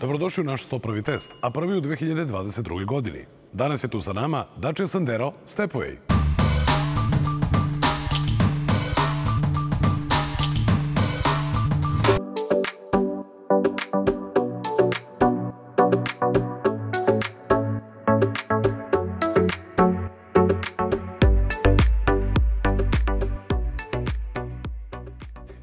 Dobrodošli u naš 101. test, a prvi u 2022. godini. Danas je tu sa nama Dacia Sandero Stepway.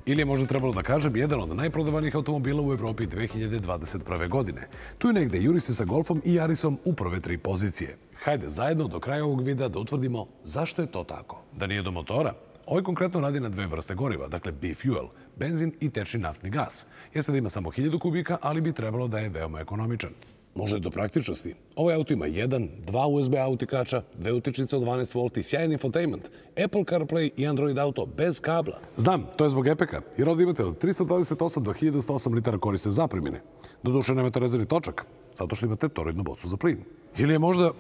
Ili je možda trebalo da kažem jedan od najprodavanijih automobila u Evropi 2021. godine. Tu je negde juri se sa Golfom i Jarisom u prve tri pozicije. Hajde zajedno do kraja ovog videa da utvrdimo zašto je to tako. Da nije do motora, Ovaj konkretno radi na dve vrste goriva, dakle B-fuel, benzin i tečni naftni gas. Jeste da ima samo 1000 kubika, ali bi trebalo da je veoma ekonomičan. Možda je do praktičnosti. Ovaj auto ima jedan, dva USB autikača, dve utičnice od 12 V, sjajan infotainment, Apple CarPlay i Android Auto bez kabla. Znam, to je zbog EPEC-a, jer ovdje imate od 328 do 1108 litara koriste zaprimine. Doduše nemate rezervni točak, zato što imate toridnu bocu za plin. Ili je možda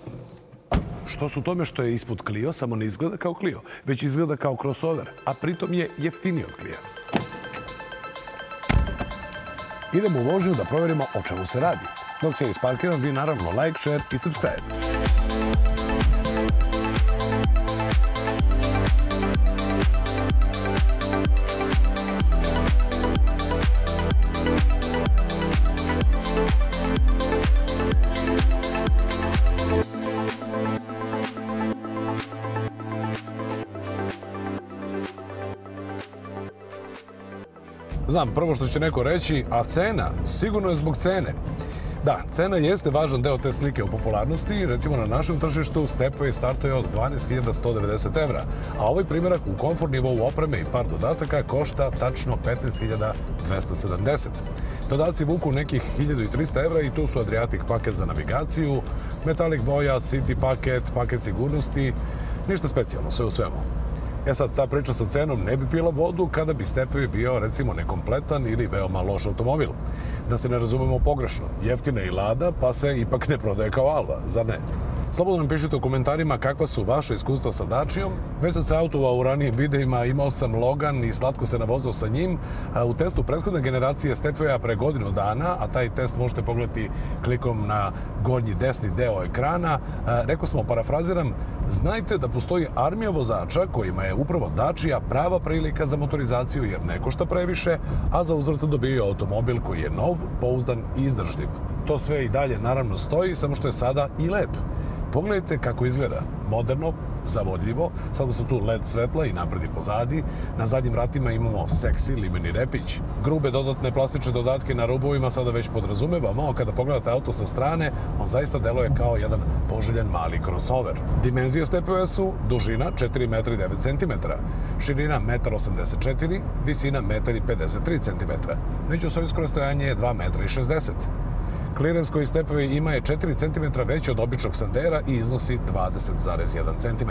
što su tome što je ispod Clio samo ne izgleda kao Clio, već izgleda kao crossover, a pritom je jeftiniji od Clio. Idemo u vožnju da provjerimo o čemu se radi. Dok se isparkiram, vi naravno like, share i subscribe. Znam, prvo što će neko reći, a cena, sigurno je zbog cene. Da, cena jeste važan deo te slike o popularnosti. Recimo na našem tržištu Stepway startuje od 12.190 evra, a ovaj primjerak u komfort nivou opreme i par dodataka košta tačno 15.270. Dodaci vuku nekih 1300 evra i tu su Adriatic paket za navigaciju, Metallic boja, City paket, paket sigurnosti, ništa specijalno, sve u svemu. E sad, ta priča sa cenom ne bi pila vodu kada bi Stepway bio, recimo, nekompletan ili veoma loš automobil. Da se ne razumemo pogrešno, jeftina i lada, pa se ipak ne prodaje kao Alva, zar ne? Slobodno nam pišite u komentarima kakva su vaše iskustva sa Dačijom. Već sam se autovao u ranijim videima, imao sam Logan i slatko se navozao sa njim. U testu prethodne generacije Stepwaya pre godinu dana, a taj test možete pogledati klikom na gornji desni deo ekrana, rekao smo, parafraziram, znajte da postoji armija vozača kojima je upravo Dačija prava prilika za motorizaciju jer ne košta previše, a za uzvrat dobiju automobil koji je nov, pouzdan i izdržljiv. To sve i dalje naravno stoji, samo što je sada i lep. Pogledajte kako izgleda. Moderno, zavodljivo. Sada su tu LED svetla i napred i pozadi. Na zadnjim vratima imamo seksi limeni repić. Grube dodatne plastične dodatke na rubovima sada već podrazumevamo, a kada pogledate auto sa strane, on zaista deluje kao jedan poželjen mali crossover. Dimenzije stepove su dužina 4 m 9 cm, širina 1,84 m, visina 1,53 cm. Međusobinsko rastojanje je 2 m 60 Klirens koji stepovi ima je 4 cm veći od običnog Sandera i iznosi 20,1 cm.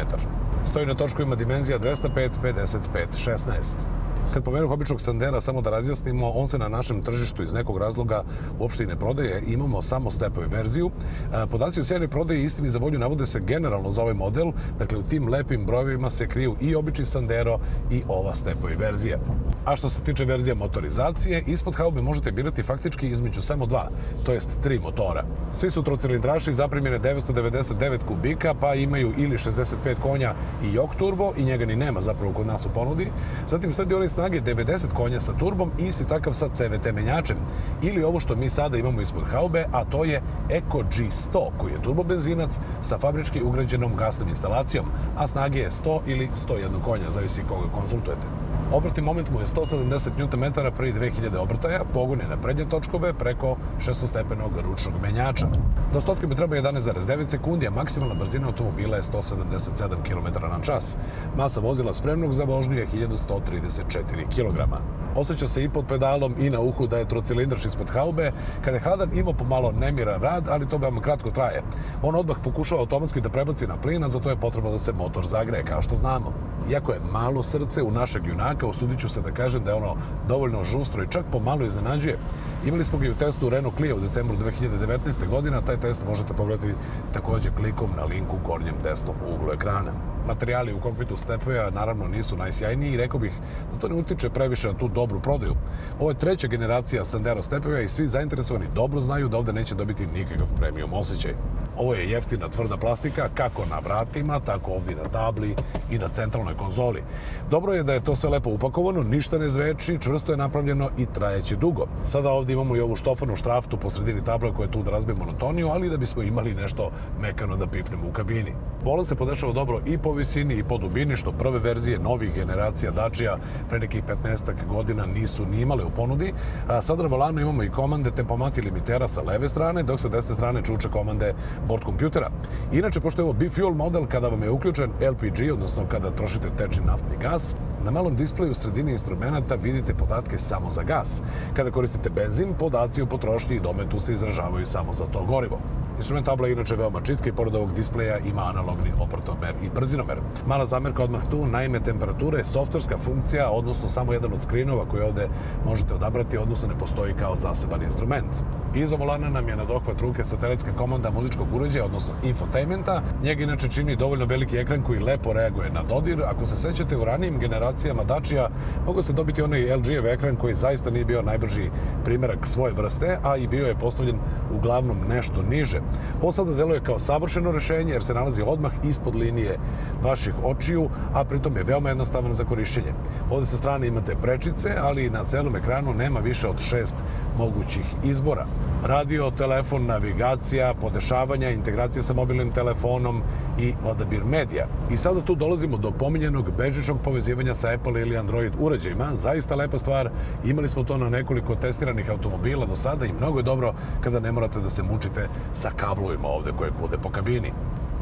Stoji na točkovima dimenzija 205, 55, 16. Kad pomenuh običnog Sandera, samo da razjasnimo, on se na našem tržištu iz nekog razloga uopšte i ne prodaje. Imamo samo stepovi verziju. E, podaci o sjajnoj prodaji istini za volju navode se generalno za ovaj model. Dakle, u tim lepim brojevima se kriju i obični Sandero i ova stepovi verzija. A što se tiče verzija motorizacije, ispod haube možete birati faktički između samo dva, to jest tri motora. Svi su trocilindraši zaprimjene 999 kubika, pa imaju ili 65 konja i jok turbo i njega ni nema zapravo kod nas u ponudi. Zatim sledi onaj snage 90 konja sa turbom i isti takav sa CVT menjačem. Ili ovo što mi sada imamo ispod haube, a to je Eco G100, koji je turbobenzinac sa fabrički ugrađenom gasnom instalacijom, a snage je 100 ili 101 konja, zavisi koga konsultujete. Obrtni moment mu je 170 Nm pri 2000 obrtaja, pogon je na prednje točkove preko 600-stepenog ručnog menjača. Do stotke bi treba 11,9 sekundi, a maksimalna brzina automobila je 177 km na čas. Masa vozila spremnog za vožnju je 1134 kg. Osjeća se i pod pedalom i na uhu da je trocilindraš ispod haube. Kada je hladan, ima pomalo nemira rad, ali to veoma kratko traje. On odmah pokušava automatski da prebaci na plina, zato je potrebno da se motor zagreje, kao što znamo. Iako je malo srce u našeg junaka, usudit ću se da kažem da je ono dovoljno žustro i čak pomalo iznenađuje. Imali smo ga i u testu Renault Clio u decembru 2019. godina. Taj test možete pogledati također klikom na linku u gornjem desnom uglu ekrana. Materijali u kokpitu Stepwaya naravno nisu najsjajniji i rekao bih da to ne utiče previše na tu dobru prodaju. Ovo je treća generacija Sandero stepeva i svi zainteresovani dobro znaju da ovde neće dobiti nikakav premium osjećaj. Ovo je jeftina tvrda plastika kako na vratima, tako ovdje na tabli i na centralnoj konzoli. Dobro je da je to sve lepo upakovano, ništa ne zveči, čvrsto je napravljeno i trajeće dugo. Sada ovdje imamo i ovu štofanu štraftu po sredini tabla koja je tu da razbije monotoniju, ali da bismo imali nešto mekano da pipnemo u kabini. Volan se podešava dobro i po visini i po dubini, što prve verzije novih generacija Dacia pre nekih 15 godina nisu ni imale u ponudi. A sad na volanu imamo i komande tempomati limitera sa leve strane, dok sa desne strane čuče komande bord kompjutera. Inače, pošto je ovo B-Fuel model, kada vam je uključen LPG, odnosno kada trošite tečni naftni gas, na malom displeju u sredini instrumenta vidite podatke samo za gas. Kada koristite benzin, podaci o potrošnji i dometu se izražavaju samo za to gorivo. Instrument tabla je inače veoma čitka i pored ovog displeja ima analogni obrtomer i brzinomer. Mala zamerka odmah tu, naime temperatura je softverska funkcija, odnosno samo jedan od skrinova koji ovde možete odabrati, odnosno ne postoji kao zaseban instrument. Iza volana nam je na dohvat ruke satelitska komanda muzičkog uređaja, odnosno infotainmenta. Njega inače čini dovoljno veliki ekran koji lepo reaguje na dodir. Ako se sećate u ranijim generacijama Dacia, mogu se dobiti onaj LG-ev ekran koji zaista nije bio najbrži primjerak svoje vrste, a i bio je postavljen uglavnom nešto niže. Ovo sada deluje kao savršeno rešenje jer se nalazi odmah ispod linije vaših očiju, a pritom je veoma jednostavan za korišćenje. Ovde sa strane imate prečice, ali na celom ekranu nema više od šest mogućih izbora. Radio, telefon, navigacija, podešavanja, integracija sa mobilnim telefonom i odabir medija. I sada tu dolazimo do pominjenog bežičnog povezivanja sa Apple ili Android uređajima. Zaista lepa stvar. Imali smo to na nekoliko testiranih automobila do sada i mnogo je dobro kada ne morate da se mučite sa kablovima ovde koje kude po kabini.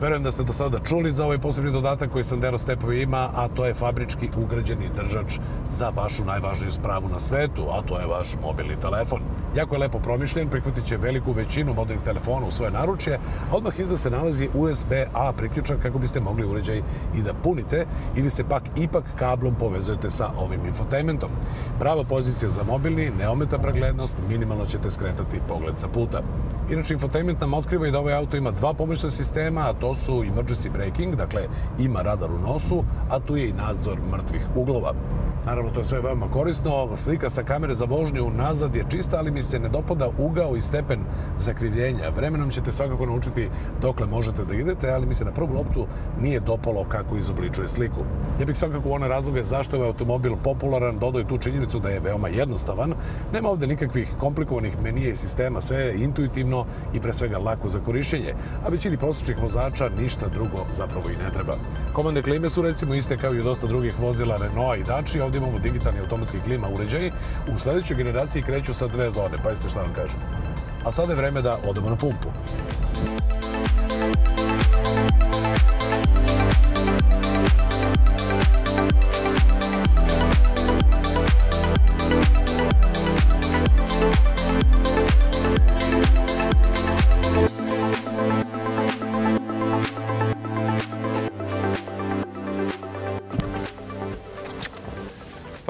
Verujem da ste do sada čuli za ovaj posebni dodatak koji Sandero Stepovi ima, a to je fabrički ugrađeni držač za vašu najvažniju spravu na svetu, a to je vaš mobilni telefon. Jako je lepo promišljen, prihvatit će veliku većinu mobilnih telefona u svoje naručje, a odmah iza se nalazi USB-A priključak kako biste mogli uređaj i da punite ili se pak ipak kablom povezujete sa ovim infotainmentom. Prava pozicija za mobilni, neometa preglednost, minimalno ćete skretati pogled sa puta. Inače, infotainment nam otkriva i da ovaj auto ima dva pomoćna sistema, a to su emergency braking, dakle ima radar u nosu, a tu je i nadzor mrtvih uglova. Naravno, to je sve veoma korisno. Slika sa kamere za vožnju nazad je čista, ali mi se ne dopada ugao i stepen zakrivljenja. Vremenom ćete svakako naučiti dokle možete da idete, ali mi se na prvu loptu nije dopalo kako izobličuje sliku. Ja bih svakako u one razloge zašto je automobil popularan dodao tu činjenicu da je veoma jednostavan. Nema ovde nikakvih komplikovanih menije i sistema, sve je intuitivno i pre svega lako za korišćenje, a većini prosječnih vozača ništa drugo zapravo i ne treba. Komande klime su recimo iste kao i u dosta drugih vozila Renault i Dacia, ovdje imamo digitalni automatski klima uređaj. U sledećoj generaciji kreću sa dve zone, pa jeste šta vam kažem. A sada je vreme da odemo na pumpu.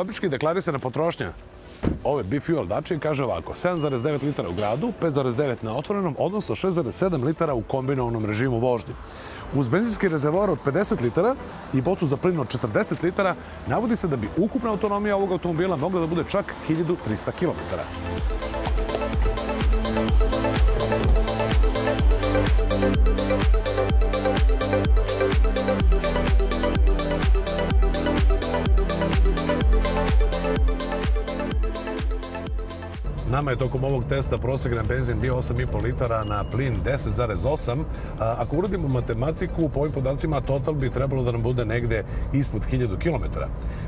Fabrički deklarisana potrošnja ove B-Fuel Dacia kaže ovako 7,9 litara u gradu, 5,9 na otvorenom, odnosno 6,7 litara u kombinovanom režimu vožnje. Uz benzinski rezervoar od 50 litara i bocu za plin od 40 litara navodi se da bi ukupna autonomija ovog automobila mogla da bude čak 1300 km. Nama je tokom ovog testa prosek na benzin bio 8,5 litara, na plin 10,8. Ako uradimo matematiku, po ovim podacima total bi trebalo da nam bude negde ispod 1000 km.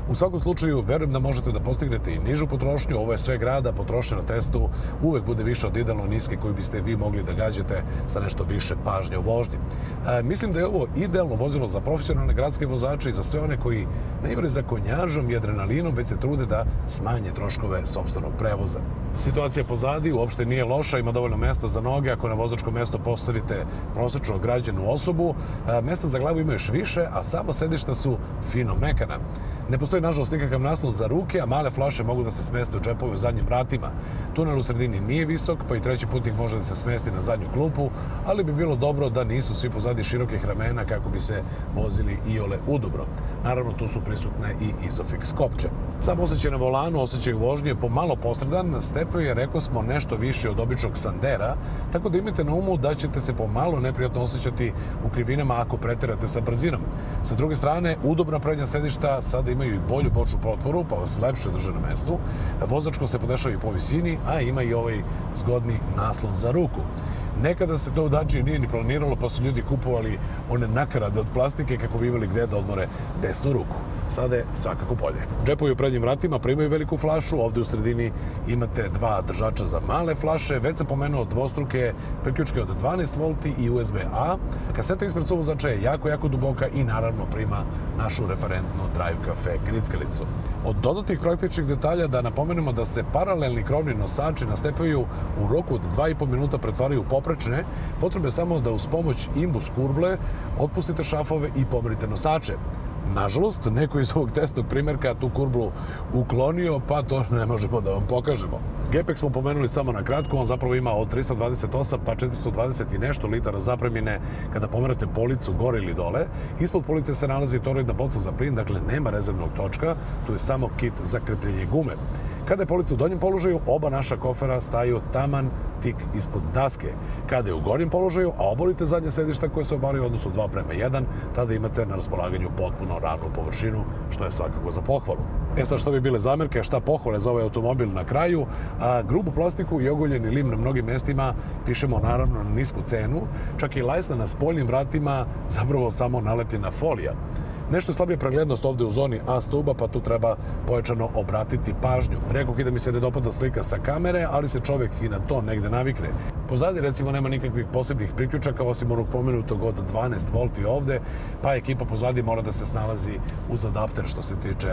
U svakom slučaju, verujem da možete da postignete i nižu potrošnju. Ovo je sve grada, potrošnja na testu uvek bude više od idealno niske koju biste vi mogli da gađate sa nešto više pažnje u vožnji. Mislim da je ovo idealno vozilo za profesionalne gradske vozače i za sve one koji ne jure za konjažom i adrenalinom, već se trude da smanje troškove sobstvenog prevoza. Situacija pozadi uopšte nije loša, ima dovoljno mesta za noge. Ako na vozačko mesto postavite prosečno građenu osobu, mesta za glavu ima još više, a samo sedišta su fino mekana. Ne postoji, nažalost, nikakav naslon za ruke, a male flaše mogu da se smeste u džepove u zadnjim vratima. Tunel u sredini nije visok, pa i treći putnik može da se smesti na zadnju klupu, ali bi bilo dobro da nisu svi pozadi širokih ramena kako bi se vozili iole udobro. Naravno, tu su prisutne i Isofix kopče. Sam osjećaj na volanu, osjećaj vožnje je pomalo posredan, stepe je, rekao smo, nešto više od običnog Sandera, tako da imate na umu da ćete se pomalo neprijatno osjećati u krivinama ako preterate sa brzinom. Sa druge strane, udobna prednja sedišta sada imaju i bolju bočnu potporu, pa vas lepše drže na mestu. Vozačko se podešava i po visini, a ima i ovaj zgodni naslon za ruku. Nekada se to u Dačiji nije ni planiralo, pa su ljudi kupovali one nakarade od plastike kako bi imali gde da odmore desnu ruku. Sada je svakako bolje. Džepovi u prednjim vratima primaju veliku flašu, ovde u sredini imate dva držača za male flaše, već sam pomenuo dvostruke priključke od 12 V i USB-A. Kaseta ispred suvozača je jako, jako duboka i naravno prima našu referentnu Drive Cafe grickalicu. Od dodatnih praktičnih detalja da napomenemo da se paralelni krovni nosači na stepeju u roku od 2,5 minuta pretvaraju u poprečne, potrebno je samo da uz pomoć imbus kurble otpustite šafove i pomerite nosače. Nažalost, neko iz ovog testnog primjerka tu kurblu uklonio, pa to ne možemo da vam pokažemo. Gepek smo pomenuli samo na kratko, on zapravo ima od 328 pa 420 i nešto litara zapremine kada pomerate policu gore ili dole. Ispod police se nalazi toroidna boca za plin, dakle nema rezervnog točka, tu je samo kit za krepljenje gume. Kada je polica u donjem položaju, oba naša kofera staju taman tik ispod daske. Kada je u gornjem položaju, a obolite zadnje sedišta koje se obaraju odnosu 2 prema 1, tada imate na raspolaganju potpuno ravnu površinu, što je svakako za pohvalu. E sad što bi bile zamerke, šta pohvale za ovaj automobil na kraju, a grubu plastiku i ogoljeni lim na mnogim mestima pišemo naravno na nisku cenu, čak i lajsna na spoljnim vratima zapravo samo nalepljena folija. Nešto slabije preglednost ovde u zoni A stuba, pa tu treba pojačano obratiti pažnju. Rekao i da mi se ne dopada slika sa kamere, ali se čovek i na to negde navikne. Pozadi recimo nema nikakvih posebnih priključaka, osim onog pomenutog od 12 V ovde, pa ekipa pozadi mora da se snalazi uz adapter što se tiče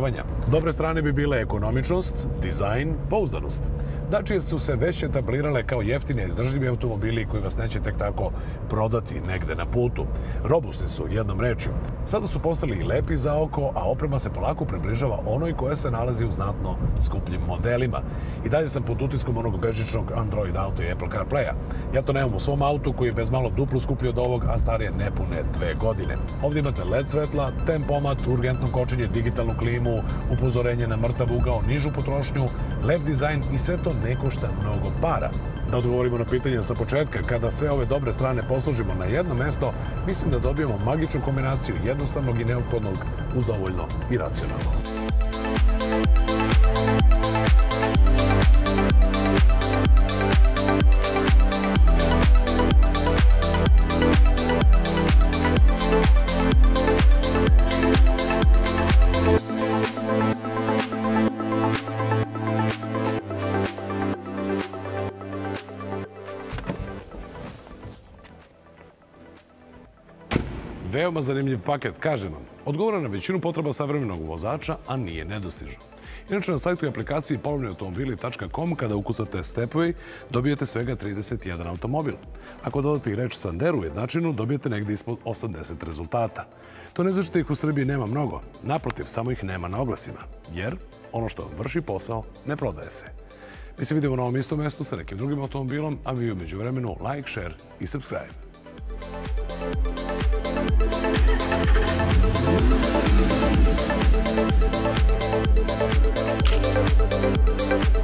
elektrosnabdevanja. Dobre strane bi bile ekonomičnost, dizajn, pouzdanost. Dačije su se već etablirale kao jeftine izdržljivi automobili koji vas neće tek tako prodati negde na putu. Robustni su, jednom rečju. Sada su postali i lepi za oko, a oprema se polako približava onoj koja se nalazi u znatno skupljim modelima. I dalje sam pod utiskom onog bežičnog Android auto i Apple CarPlaya. Ja to nemam u svom autu koji je bez malo duplo skuplji od ovog, a star je nepune dve godine. Ovdje imate LED svetla, tempomat, urgentno kočenje, digitalnu klimu, upozorenje na mrtav ugao, nižu potrošnju, lep dizajn i sve to ne košta mnogo para. Da odgovorimo na pitanje sa početka, kada sve ove dobre strane poslužimo na jedno mesto, mislim da dobijemo magičnu kombinaciju jednostavnog i neophodnog uz dovoljno i racionalno. Veoma zanimljiv paket, kažem vam. Odgovara na većinu potreba savremenog vozača, a nije nedostižan. Inače, na sajtu i aplikaciji polovniautomobili.com kada ukucate Stepway, dobijete svega 31 automobil. Ako dodate i reč Sanderu u jednačinu, dobijete negde ispod 80 rezultata. To ne znači da ih u Srbiji nema mnogo. Naprotiv, samo ih nema na oglasima. Jer ono što vrši posao ne prodaje se. Mi se vidimo na ovom istom mestu sa nekim drugim automobilom, a vi umeđu vremenu like, share i subscribe. Thank you.